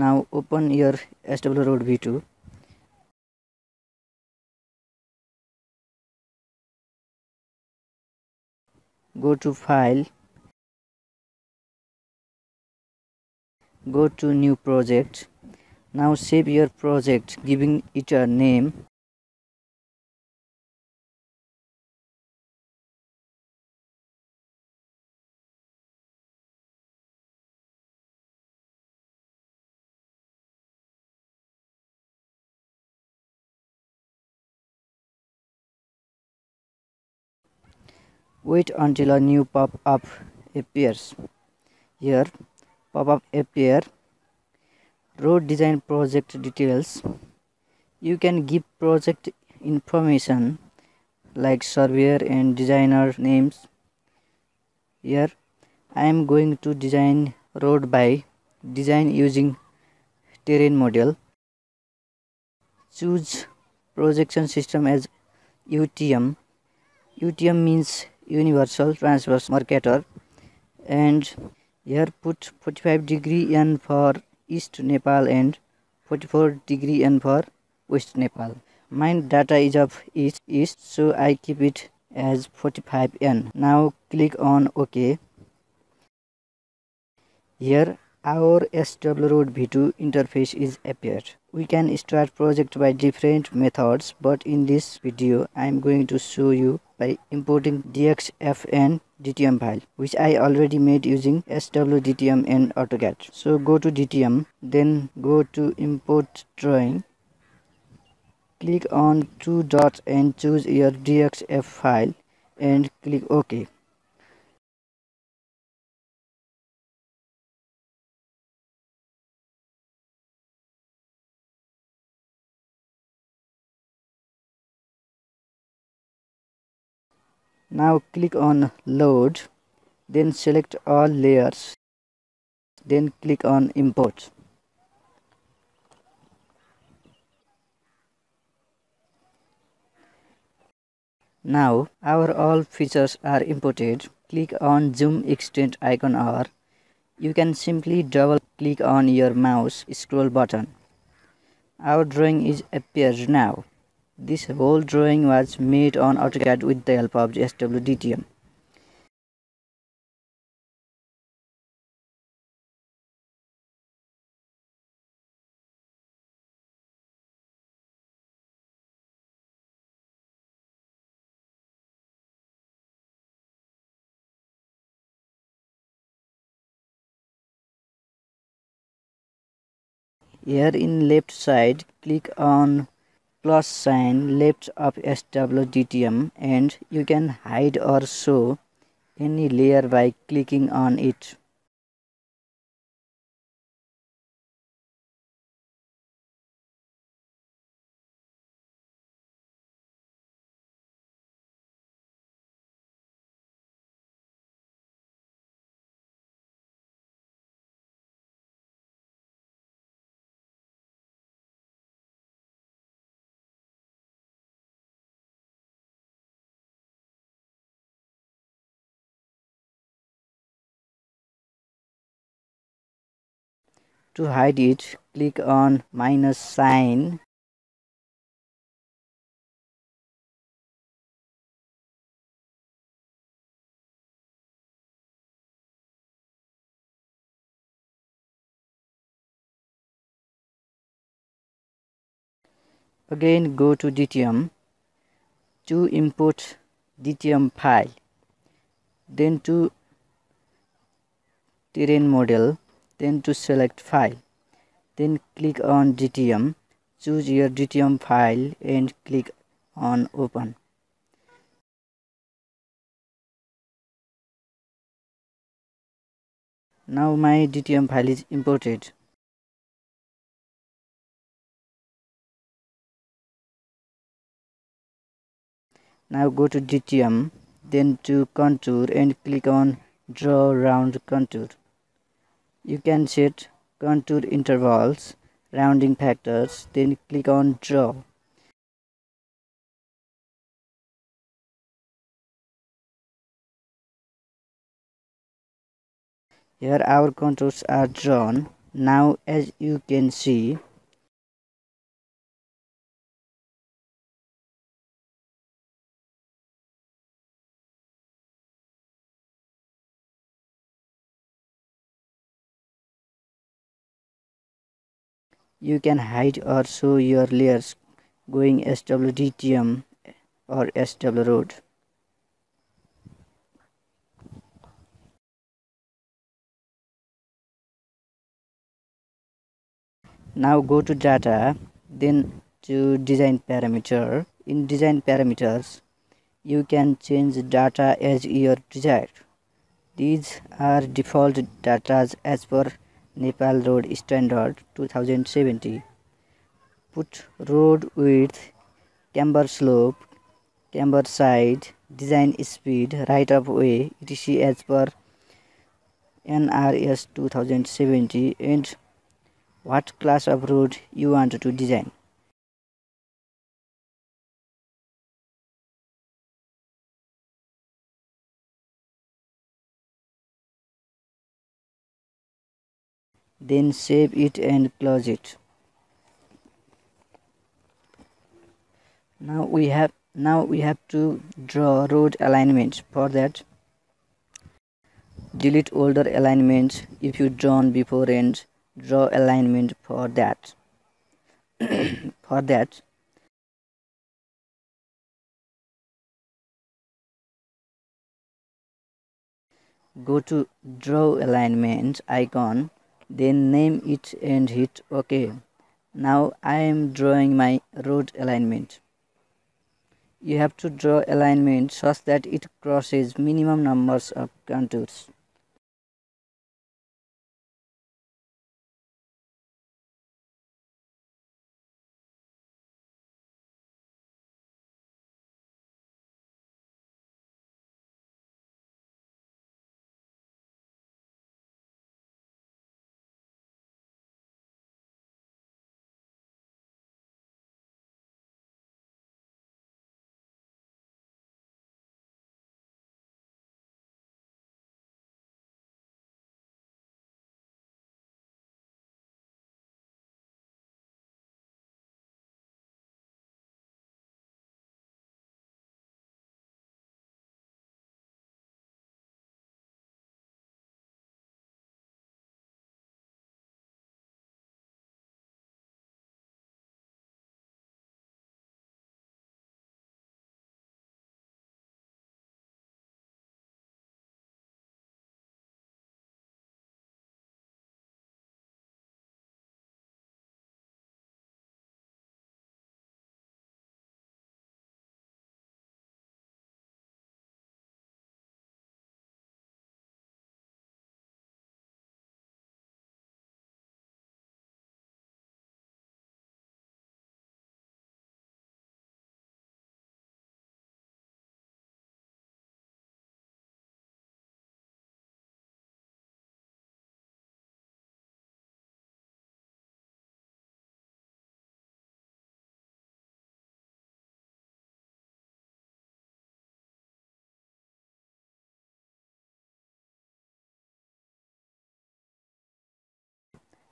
Now open your SW Road V2. Go to File. Go to New Project. Now save your project giving it a name. Wait until a new pop-up appears. Here, pop-up appear. Road design project details. You can give project information like surveyor and designer names. Here, I am going to design road by design using terrain model. Choose projection system as UTM. UTM means universal transverse Mercator and here put 45 degree N for East Nepal and 44 degree N for West Nepal. My data is of East, East so I keep it as 45 N. Now click on OK. Here our SW Road V2 interface is appeared. We can start project by different methods but in this video I am going to show you by importing DXF and DTM file which I already made using SWDTM and AutoCAD. So go to DTM then go to import drawing click on two dots and choose your DXF file and click OK. Now click on load, then select all layers, then click on import. Now our all features are imported. Click on zoom extend icon or you can simply double click on your mouse scroll button. Our drawing is appeared now. This whole drawing was made on AutoCAD with the help of SWDTM. Here in left side, click on plus sign left of SWDTM and you can hide or show any layer by clicking on it. To hide it, click on minus sign. Again go to DTM to import DTM file. Then to terrain model then to select file. Then click on DTM choose your DTM file and click on open. Now my DTM file is imported. Now go to DTM then to contour and click on draw round contour you can set contour intervals, rounding factors, then click on draw. Here our contours are drawn. now as you can see you can hide or show your layers going SWDTM or SW road. Now go to data, then to design parameter. In design parameters, you can change data as your desired. These are default data as per Nepal Road Standard 2070. Put road width, camber slope, camber side, design speed, right of way, etc. as per NRS 2070 and what class of road you want to design. Then save it and close it. Now we have now we have to draw road alignment for that. Delete older alignment if you drawn before and draw alignment for that. For that. Go to draw alignment icon then name it and hit ok. Now i am drawing my road alignment. You have to draw alignment such that it crosses minimum numbers of contours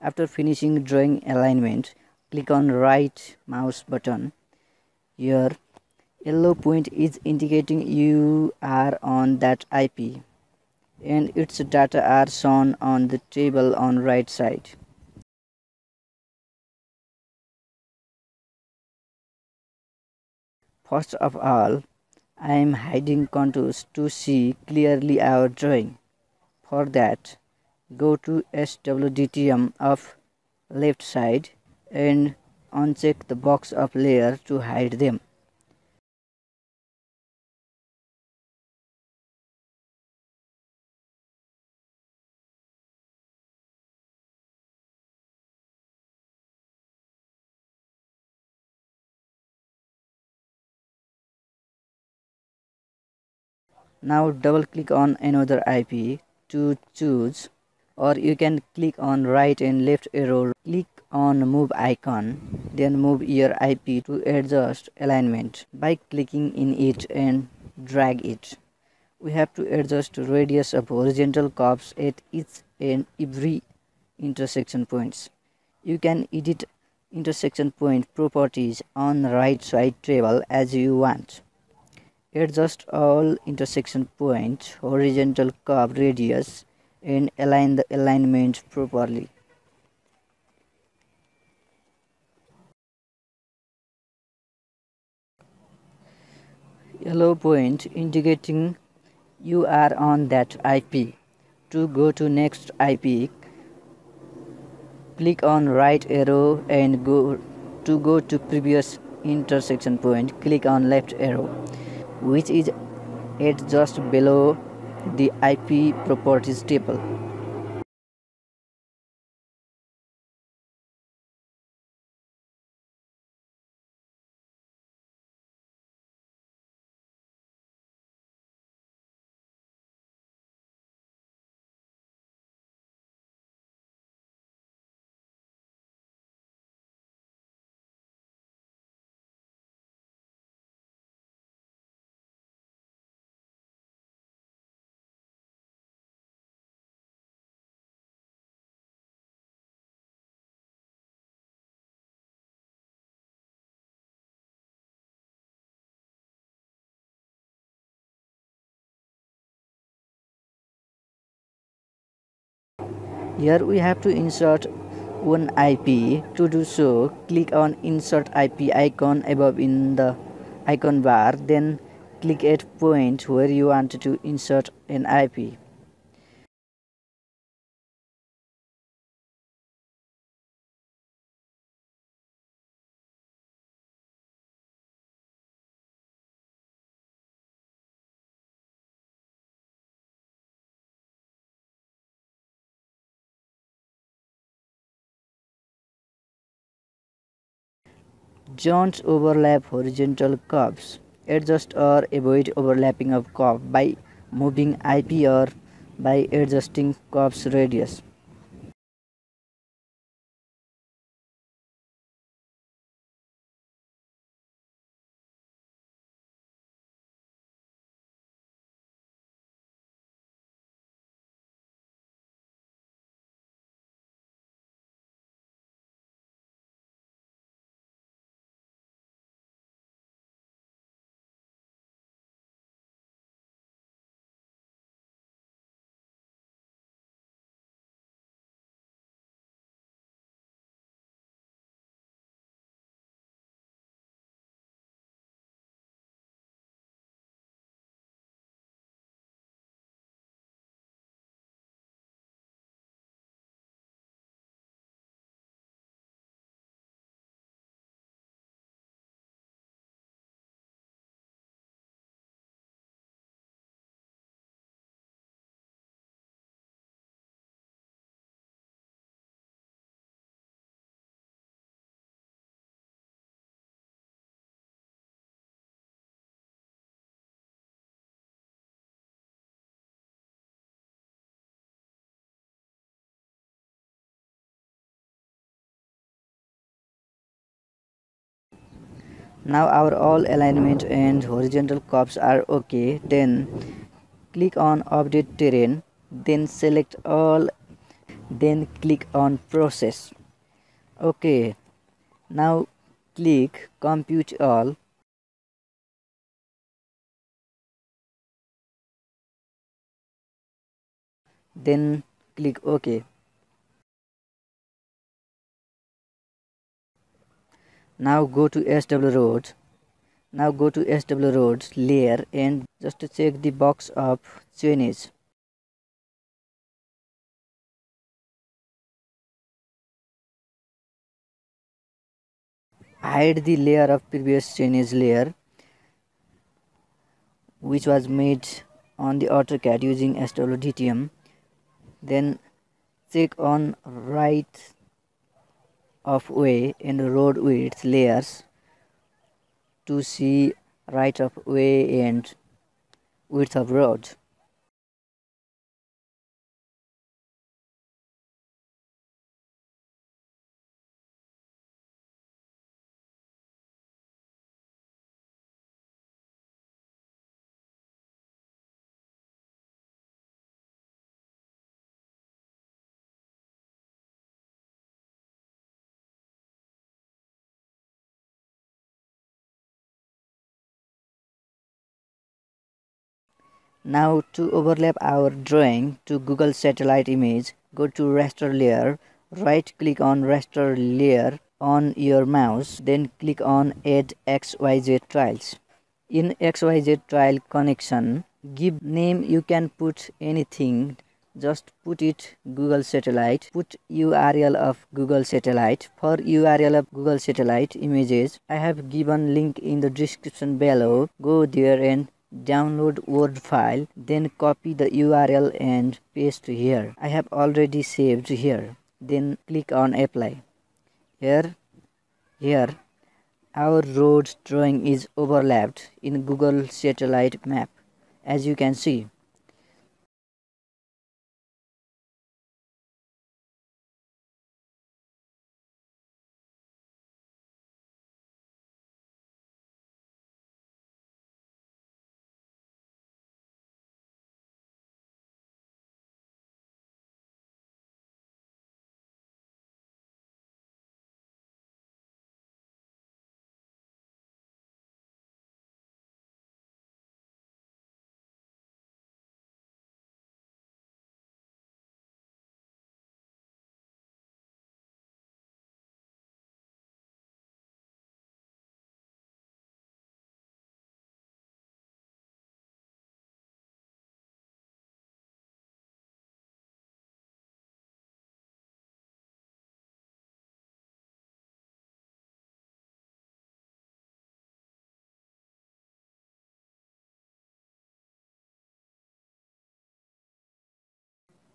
After finishing drawing alignment, click on right mouse button. Your yellow point is indicating you are on that IP and its data are shown on the table on right side. First of all, I am hiding contours to see clearly our drawing. For that, go to SWDTM of left side and uncheck the box of layer to hide them. Now double click on another IP to choose or you can click on right and left arrow click on move icon then move your IP to adjust alignment by clicking in it and drag it we have to adjust radius of horizontal curves at each and every intersection points. You can edit intersection point properties on right side table as you want. Adjust all intersection points, horizontal curve radius and align the alignment properly. Yellow point indicating you are on that IP. To go to next IP, click on right arrow and go to go to previous intersection point click on left arrow which is at just below the IP properties table Here we have to insert one IP. To do so, click on insert IP icon above in the icon bar. Then click at point where you want to insert an IP. Don't overlap horizontal curves. Adjust or avoid overlapping of curve by moving IP or by adjusting curve's radius. Now our all alignment and horizontal curves are okay. Then click on update terrain then select all then click on process. Okay. Now click compute all. Then click ok now go to SW roads. Now go to SW roads layer and just check the box of chainage hide the layer of previous chainage layer which was made on the AutoCAD using SWDTM then check on right of way and road width layers to see right of way and width of road. Now to overlap our drawing to Google satellite image, go to raster layer, right click on raster layer on your mouse, then click on add XYZ tiles. In XYZ tile connection, give name you can put anything. Just put it google satellite. Put url of google satellite. For url of google satellite images i have given link in the description below. Go there and download word file then copy the url and paste here. I have already saved here. Then click on apply. Here here our road drawing is overlapped in google satellite map as you can see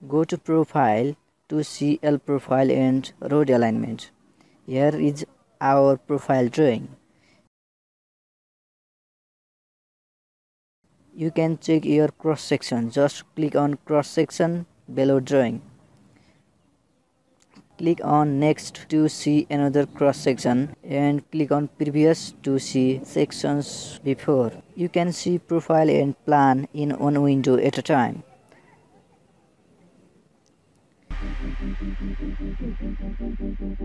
Go to profile to see L profile and road alignment. Here is our profile drawing. You can check your cross section. Just click on cross section below drawing. Click on next to see another cross section and click on previous to see sections before. You can see profile and plan in one window at a time. Thank you.